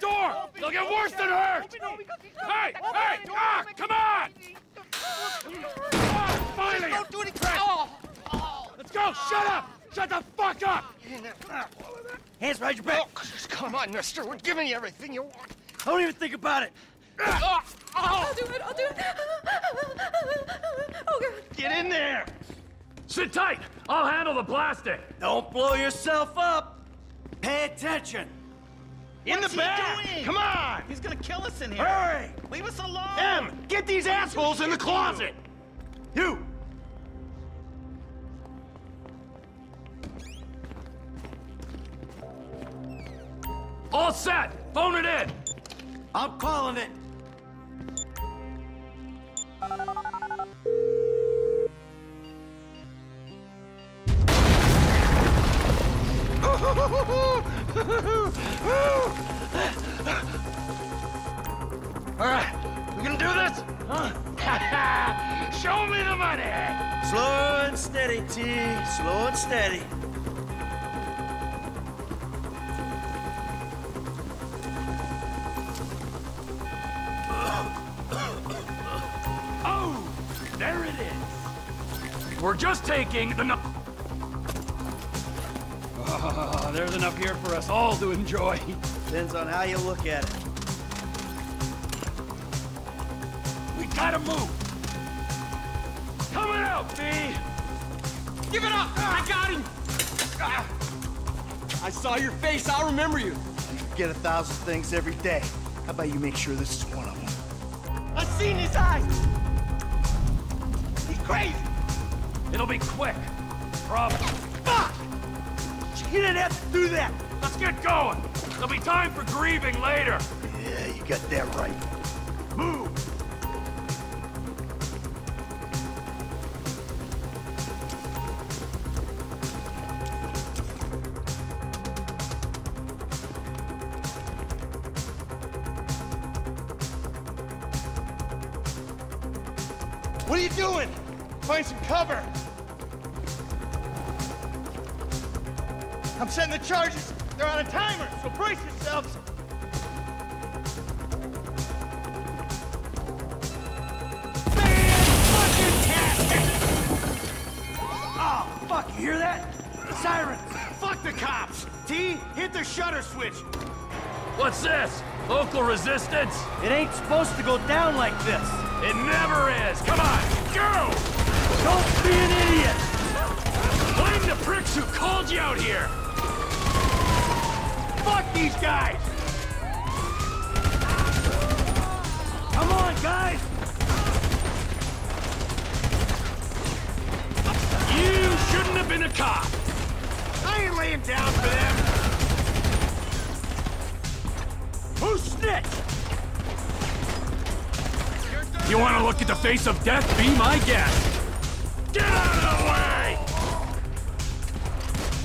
door! They'll get worse than hurt! Hey! Hey! Ah! Come on! Ah, finally! Don't do any crap! Let's go! Shut up! Shut the fuck up! Hands behind your back. Oh, come on, mister. We're giving you everything you want. I Don't even think about it. I'll do it, I'll do it. Oh, God. Get in there! Sit tight! I'll handle the plastic. Don't blow yourself up. Pay attention. In What's the he back! doing? Come on! He's gonna kill us in here. Hurry. Leave us alone. Em, get these assholes in the closet! You. All set! Phone it in! I'm calling it. All right, we gonna do this? Huh? Show me the money! Slow and steady, T. Slow and steady. Oh! There it is! We're just taking the there's enough here for us all to enjoy. Depends on how you look at it. We gotta move! Coming out, B! Give it up! I got him! I saw your face. I'll remember you. You forget a thousand things every day. How about you make sure this is one of them? I seen his eyes. He's crazy. It'll be quick. Problem. Fuck! You didn't have to do that. Let's get going! There'll be time for grieving later! Yeah, you got that right. Move. What are you doing? Find some cover. I'm setting the charges. They're on a timer, so brace yourselves. Oh, fuck, you hear that? Sirens. Fuck the cops. T, hit the shutter switch. What's this? Local resistance? It ain't supposed to go down like this. It never is! Come on, go! Don't be an idiot. Blame the pricks who called you out here! Fuck these guys. Come on, guys. You shouldn't have been a cop! I ain't laying down for them. Who snitched? You want to look at the face of death? Be my guest! Get out of the way!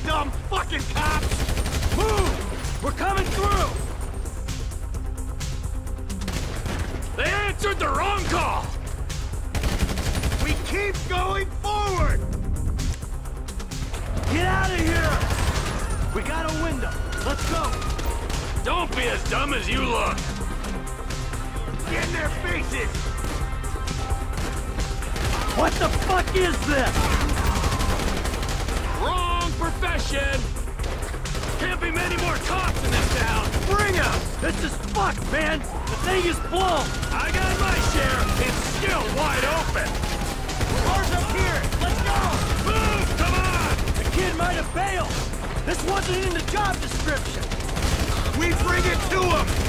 Dumb fucking cops. Move. We're coming through. They answered the wrong call! We keep going forward. Get out of here. We got a window. Let's go. Don't be as dumb as you look! Get in their faces. What the fuck is this? Wrong profession! Can't be many more cops in this town! Bring him. This is fucked, man. The thing is blown. I got my share! It's still wide open! Cars up here. Let's go. Move! Come on! The kid might have bailed. This wasn't in the job description. We bring it to them.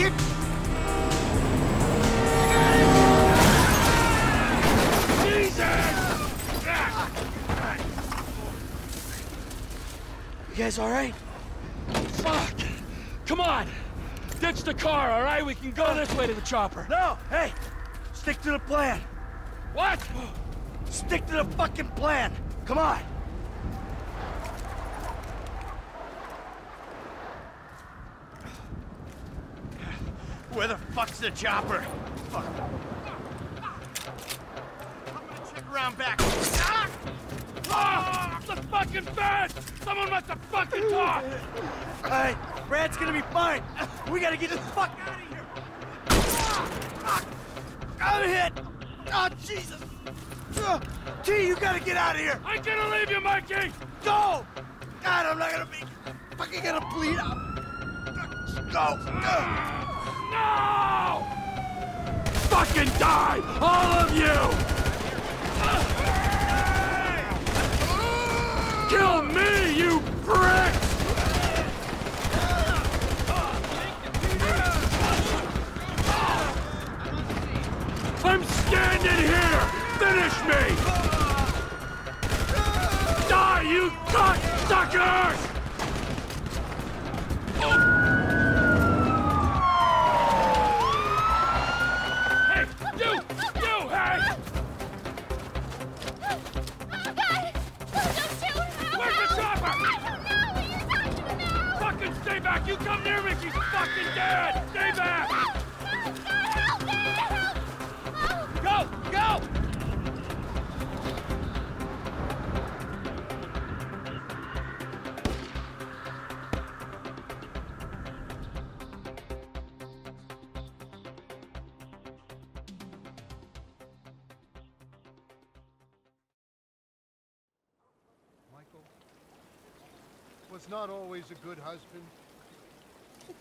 Get... You guys all right? Fuck! Come on! Ditch the car, alright? We can go this way to the chopper. No! Hey! Stick to the plan! What? Stick to the fucking plan! Come on! Where the fuck's the chopper? Fuck. I'm gonna check around back. Ah! Ah! The fucking fence! Someone must have fucking talked! Alright, Brad's gonna be fine! We gotta get the fuck out of here! Ah! I'm hit! Oh, Jesus! Uh, T, you gotta get out of here! I'm gonna leave you, Mikey! Go! God, I'm not gonna be fucking gonna bleed out! Go! Uh. No! Fucking die! All of you! Kill me, you pricks! I'm standing here! Finish me! Die, you cocksuckers! You come near me, she's fucking dead! Stay back! God, help me! Help! Go! Go! Michael was not always a good husband,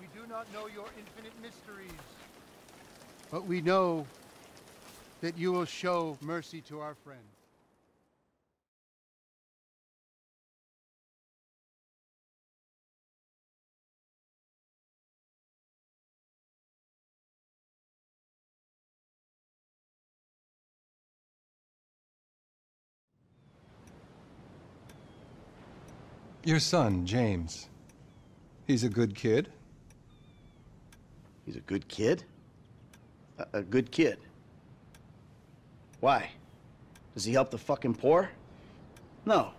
we do not know your infinite mysteries, but we know that you will show mercy to our friend. Your son, James. He's a good kid. He's a good kid? A, a good kid? Why? Does he help the fucking poor? No.